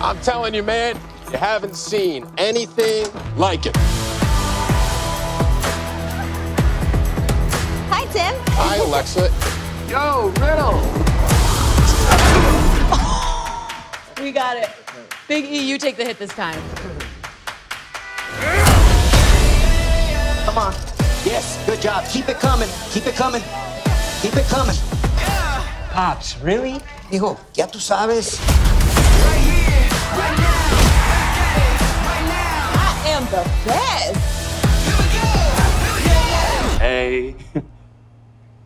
I'm telling you, man, you haven't seen anything like it. Hi, Tim. Hi, Alexa. Yo, Riddle. We got it. Big E, you take the hit this time. Come on. Yes, good job. Keep it coming. Keep it coming. Keep it coming. Pops, really? Hijo, ya tú sabes. I am the best. Hey,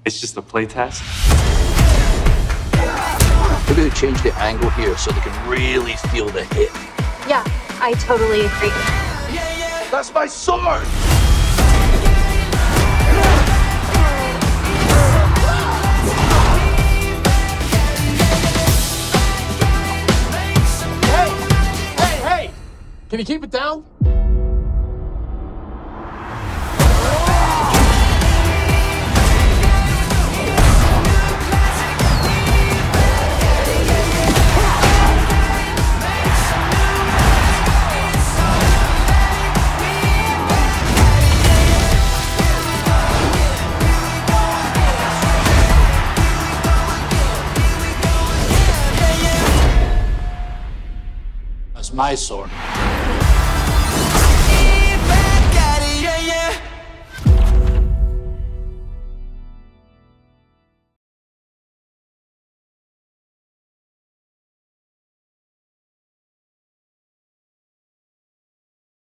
it's just a play test. gonna change the angle here so they can really feel the hit. Yeah, I totally agree. That's my sword! Hey, hey, hey! Can you keep it down? My sword.